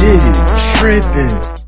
Shit, tripping.